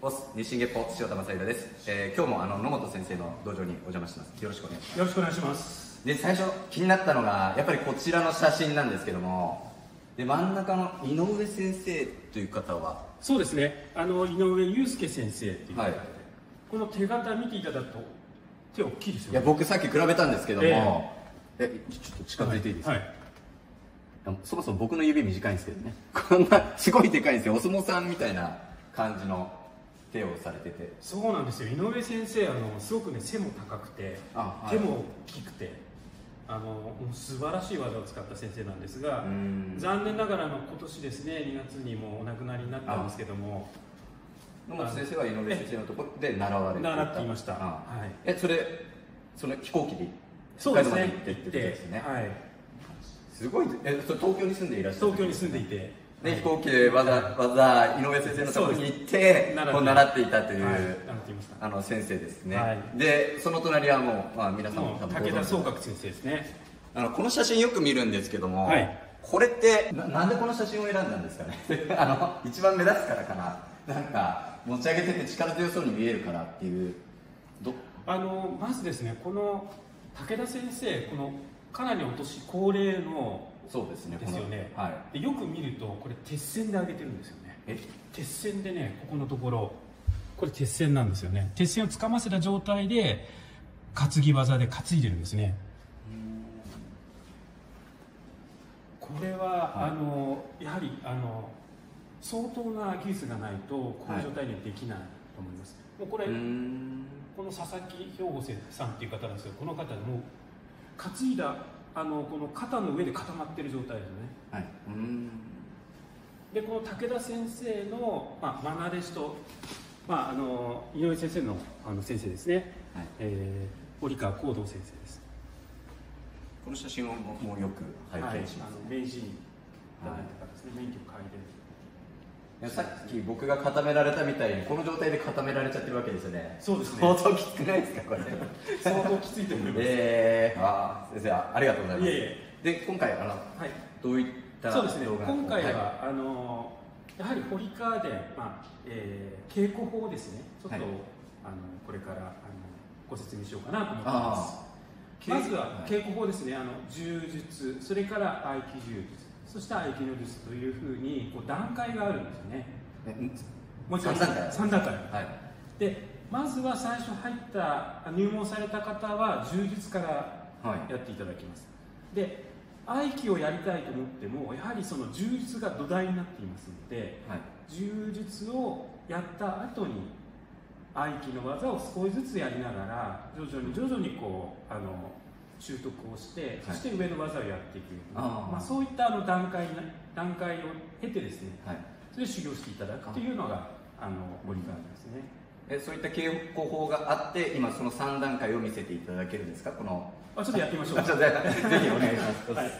ボス日進月歩塩田正宏です、えー今日もあの野本先生の道場にお邪魔します。よろしくお願いします。よろしくお願いします。で最初気になったのがやっぱりこちらの写真なんですけどもで真ん中の井上先生という方は？そうですね。あの井上祐介先生っていう方で、はい。この手形見ていただくと手大きいですよいや僕さっき比べたんですけども、えちょっと近づいていいですか、はい。そもそも僕の指短いんですけどね。こんなすごいでかいんですよ。お相撲さんみたいな感じの手をされてて。そうなんですよ。井上先生あのすごくね背も高くてあはい。手も大きくてあのもう素晴らしい技を使った先生なんですがうん。残念ながらあの今年ですね2月にもうお亡くなりになったんですけども野本先生は井上先生のところで習われていた。習っていました。あはい。えそれその飛行機でそうですね。行ってってですね。はい、すごい。えそれ東京に住んでいらっしゃる東京に住んでいてで飛行機でわざわざ井上先生のところに行ってこう習っていたという、はい。あの先生ですね、はい。でその隣はもう、まあ、皆さんも多分武田総覚先生ですね。あのこの写真よく見るんですけども、はい。これってななんでこの写真を選んだんですかね？あの一番目立つからかな。なんか持ち上げてて力強そうに見えるからっていう。どあのまずですねこの武田先生このかなりお年高齢のそうですね。ですよね。はい。でよく見るとこれ鉄線で上げてるんですよね。え？鉄線でねここのところ。これ鉄線なんですよね。鉄線をつかませた状態で担ぎ技で担いでるんですね。これは、はい。あのやはりあの相当な技術がないとこの状態にはできないと思います、もうこれ、この佐々木兵庫さんっていう方なんですけどこの方でもう担いだあのこの肩の上で固まってる状態ですね。はい。でこの武田先生の、まあ、愛弟子と、まあ、あの井上先生のあの先生ですね、はい。えー、堀川光道先生です。この写真をももうよく拝はい、見します、あの名人だいた方ですね、免許改いやさっき僕が固められたみたいにこの状態で固められちゃってるわけですよね。そうですね。相当きつくないですかこれ。相当きついと思います、えー、あー先生あありがとうございます。で今回あのはい。どういったそうですね。今回は、い。あのやはり堀川で、まあえー、稽古法ですね。ちょっと、はい。あのこれからあのご説明しようかなと思ってます。あまずははい。稽古法ですね、あの柔術、それから合気柔術、そして合気の術というふうにこう段階があるんですよね。もう一回三段階。三段階。はい。で、まずは最初入った、入門された方は柔術からはい。やっていただきます。で、合気をやりたいと思っても、やはりその柔術が土台になっていますので、はい。柔術をやった後に合気の技を少しずつやりながら徐々に徐々にこうあの習得をして、はい。そして上の技をやっていくようなあー。まあ、そういったあの段階な段階を経てですねはい。それで修行していただくというのがあのご理解ですね。えそういった稽古法があって今その3段階を見せていただけるんですか？この。あちょっとやってみましょう。ぜひお願いします、はい。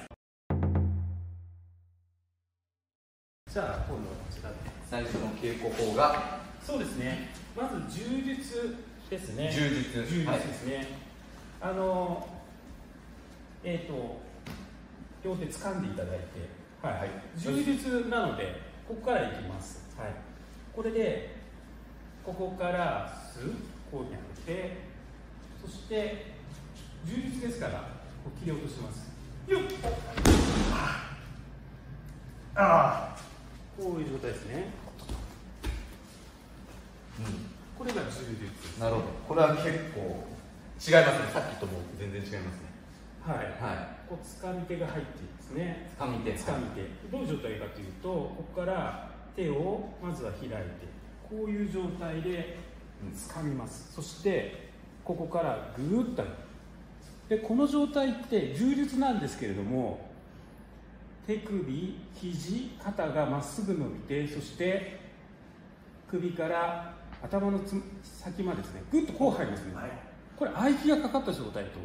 じゃあ今度はこちらで。最初の稽古法が。そうですね。まず柔術ですね。柔術。柔術ですね、あのえっ、と両手掴んでいただいてはい、はい。柔術なのでここからいきます。はい。これでここからスッこうやってそして柔術ですからこう切り落とします。よっ。ああこういう状態ですね。これが柔術なるほど。これは結構違いますね。さっきとも全然違いますねはい、はこう掴み手が入っていますね。つかみ手。掴み手。どういう状態かというとここから手をまずは開いてこういう状態で掴みます。そしてここからぐーっとでこの状態って柔術なんですけれども手首肘肩がまっすぐ伸びてそして首から頭のつ先までですねぐっとこう入りますね、これ合気がかかった状態と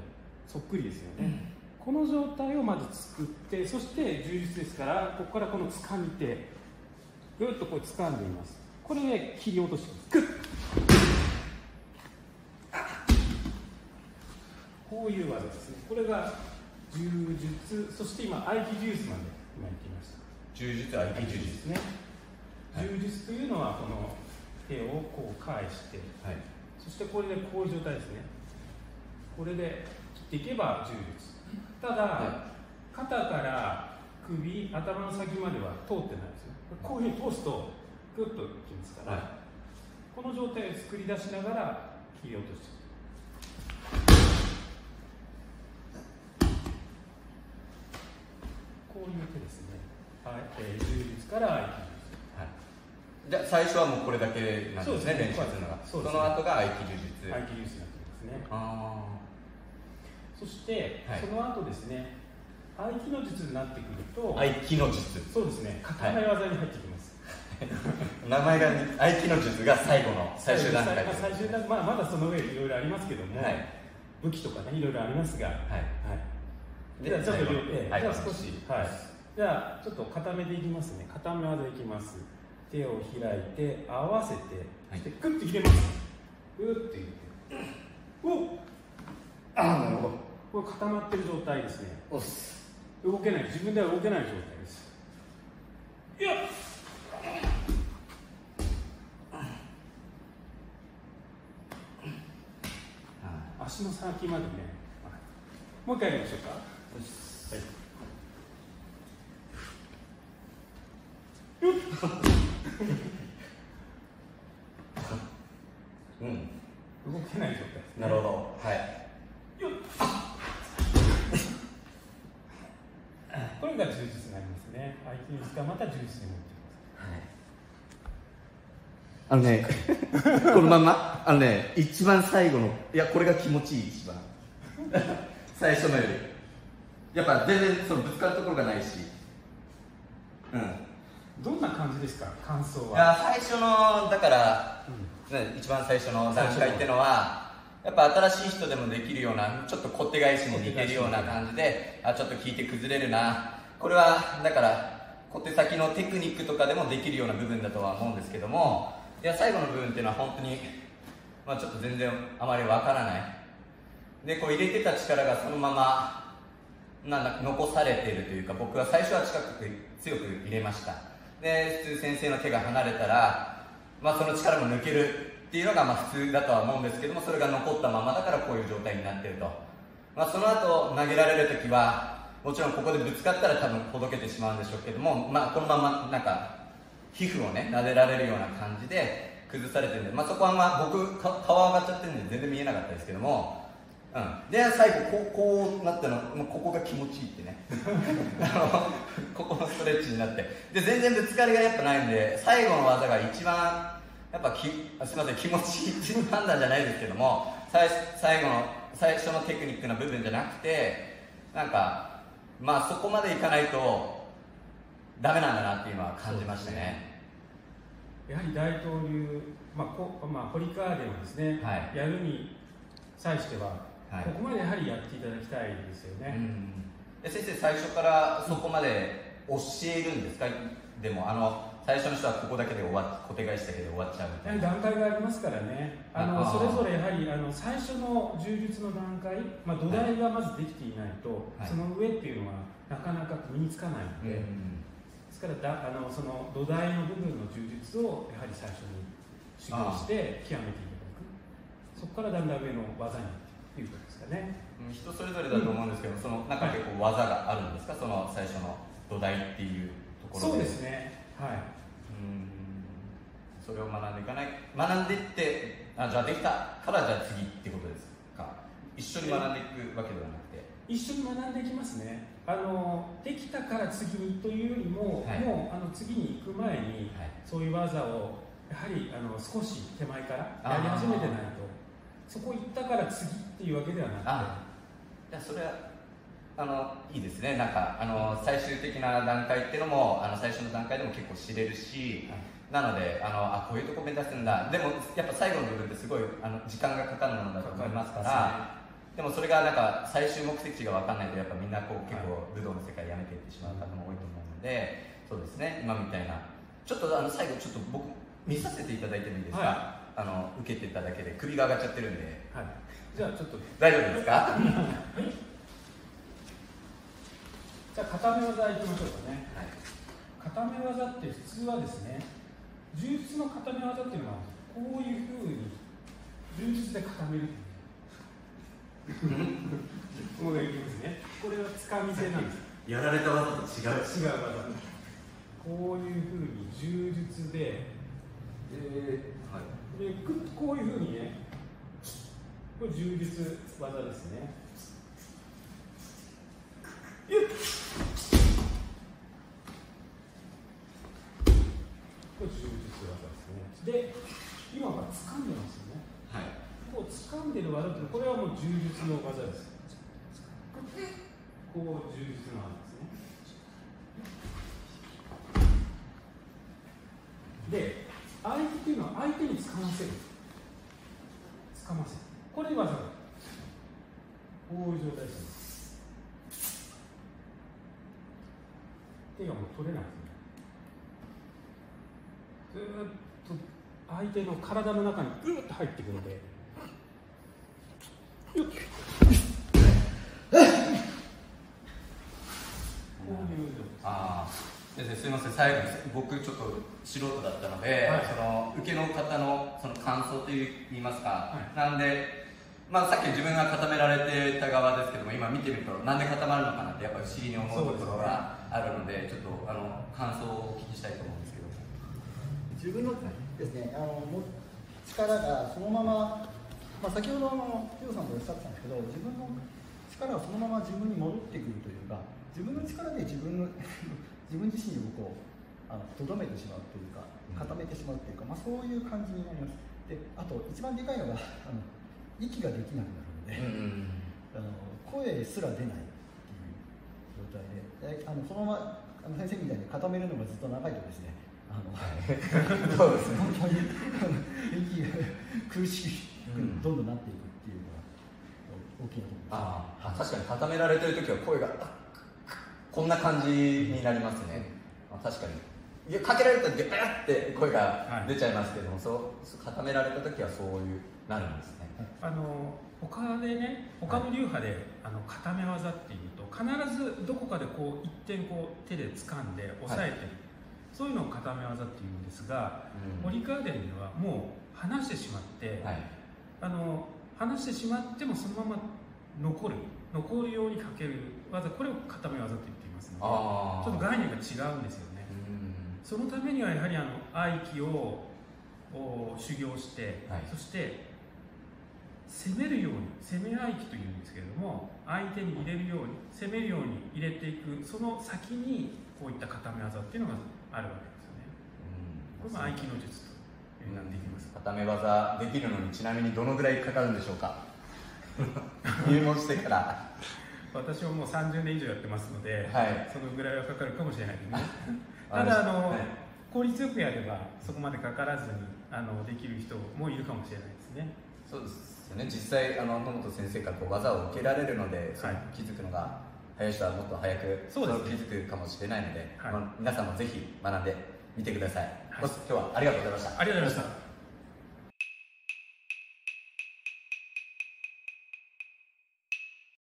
そっくりですよね、この状態をまず作ってそして充実ですからここからこの掴み手ぐっとこう掴んでいます。これで切り落とします。グッ。こういう技ですね。これが柔術そして今合気柔術まで今行きました。柔術合気柔術ですね。柔術というのはこの手をこう返してはい。そしてこれでこういう状態ですね。これで切っていけば柔術ただ、は肩から首頭の先までは通ってないですねこういうふうに通すとグッといきますから、はこの状態を作り出しながら切り落としてこういう手ですね、はい。えー、柔術から合気い。じゃあ最初はもうこれだけなんですねそうですね。練習するのが。そね。の後が合気柔術合気柔術になってますね。あそして、はい。その後ですね合気の術になってくるとあ合気の術。そうですね固め技に入ってきます、名前が合気の術が最後の最終段階。まあ最終段まあ、まだその上いろいろありますけども、はい。武器とかねいろいろありますが、はい。はい。じゃあちょっとええはい。じゃあ少しはい。じゃあちょっと固めていきますね。固め技いきます。手を開いて合わせて、はい。そしてグッと入れます。グッと入れておああなるほど。これ固まってる状態ですね。動けない。自分では動けない状態です。いや。は足の先までね。もう一回やりましょうか。はい うん動けない状態ですねなるほどはいこれが充実になりますね相手に使うまた充実になっていあのね、このまんま、あのね、一番最後の、いや、これが気持ちいい、一番。最初のより。やっぱ全然そのぶつかるところがないし。うん。どんな感じですか？感想はや、最初の、だから、うね一番最初の段階っていうのは、やっぱ新しい人でもできるような、ちょっと小手返しに似てるような感じで、あ、ちょっと聞いて崩れるな。これは、だから、小手先のテクニックとかでもできるような部分だとは思うんですけども、いや、最後の部分っていうのは本当に、まあちょっと全然あまりわからない。で、こう入れてた力がそのまま、なんだ残されているというか僕は最初は近く強く入れましたで普通先生の手が離れたら、まあ、その力も抜けるっていうのがまあ普通だとは思うんですけどもそれが残ったままだからこういう状態になっていると、まあ、その後投げられる時はもちろんここでぶつかったら多分ほどけてしまうんでしょうけども、まあ、このままなんか皮膚をね撫でられるような感じで崩されてるんで、まあ、そこはまあ僕か顔上がっちゃってるんで全然見えなかったですけどもうん、で最後こうこうなったのもうここが気持ちいいってね。あ のここのストレッチになって。で全然ぶつかりがやっぱないんで最後の技が一番やっぱきすみません気持ちいいっていう判断じゃないですけども最最後の最初のテクニックの部分じゃなくてなんかまあそこまでいかないとダメなんだなっていうのは感じましたね。やはり大東流、まあこまあ、堀川でもですね、はい。やるに際しては、はい。ここまでやはりやっていただきたいですようね、んで先生最初からそこまで教えるんですか？でもあの最初の人はここだけで終わっ小手返しだけで終わっちゃうみたいりな段階がありますからね。あのそれぞれやはりあの最初の柔術の段階、まあ、土台がまずできていないと、はい。その上っていうのはなかなか身につかないので、ですからだあのその土台の部分の柔術をやはり最初に修行して極めていただく。そこからだんだん上の技になっていくということですかね。うん人それぞれだと思うんですけど、その中結構技があるんですか？その最初の土台っていうところそうですね。はい。うんそれを学んでいかない。学んでいってあじゃあできたからじゃあ次ってことですか？一緒に学んでいくわけではなくて。一緒に学んでいきますね。あのできたから次にというよりも、はい。もうあの次に行く前に、はい。そういう技をやはりあの少し手前からやり始めてないと。そこ行ったから次っていうわけではなくて。あそれはあのいいですね。なんかあの最終的な段階っていうのもあの最初の段階でも結構知れるし、なのであのあこういうとこ目指すんだ。でもやっぱ最後の部分ってすごいあの時間がかかるものだと思いますからでもそれがなんか最終目的地が分かんないとやっぱみんなこう結構武道の世界やめていってしまう方も多いと思うのでそうですね。今みたいな。ちょっとあの最後ちょっと僕見させていただいてもいいですか、はあの受けてただけで首が上がっちゃってるんで。はい、じゃあちょっと。大丈夫ですか？じゃあ固め技いきましょうかね。はい。固め技って普通はですね柔術の固め技っていうのはこういうふうに充実で固める。もういきますねこれはつかみ手なんです。やられた技と違う。違う技。こういうふうに充実でえーはい。でくこういうふうにねこれ充実技ですね。よっこれ充実技で今は掴んでますよね。はい。こう掴んでる技ってこれはもう充実の技です。こう充実の技ですね。で相手っていうのは相手に掴ませる。掴ませる。これ技だこういう状態です。ね手がもう取れないですねずーっと相手の体の中にうーっと入ってくるので。先生すみません。最後に僕ちょっと素人だったので、はい。その受けの方のその感想といいますか、はい。なんでまあさっき自分が固められてた側ですけども今見てみるとなんで固まるのかなってやっぱり不思議に思うところがあるのでちょっとあの感想をお聞きしたいと思うんですけど自分のですねあのも力がそのまま、まあ、先ほどあのさんもおっしゃってたんですけど自分の力がそのまま自分に戻ってくるというか自分の力で自分の 自分自身をこうあのとどめてしまうというか固めてしまうというか、まあ、そういう感じになります。であと一番でかいのがあの息ができなくなるので、うん。あの声すら出ないっていう状態でであのそのままあの先生みたいに固めるのがずっと長いとですねあのそうですね。本当に苦しくうんどんどんなっていくっていうのが大きなところです、ああ確かに固められてる時は声があこんな感じになりますね、あ確かに。いやかけられた時あって声が出ちゃいますけども、そうそう固められた時はそういうなるんですね、あの他でね他の流派で、あの固め技っていうと必ずどこかでこう一点こう手で掴んで押さえてる、そういうのを固め技っていうんですが、うん。モリカーデンではもう離してしまって、はい。あの離してしまってもそのまま残る残るようにかける技これを固め技と言っていますのでちょっと概念が違うんですよね。うん。そのためにはやはりあの合気をお修行して、はい。そして攻めるように攻め合気というんですけれども相手に入れるように攻めるように入れていくその先にこういった固め技っていうのがあるわけですよね。これも合気の術となっていきます。固め技できるのにちなみにどのぐらいかかるんでしょうか？入門してから。私はもう30年以上やってますので、はい。そのぐらいはかかるかもしれないですね。あ ただあの、はい。効率よくやればそこまでかからずにあのできる人もいるかもしれないですね。そうですよね。実際あの野本先生からこう技を受けられるので、はい。気づくのが早い人はもっと早くそうですね。気づくかもしれないので、はい。まあ皆さんもぜひ学んでみてください、はい。今日はありがとうございました。ありがとうございました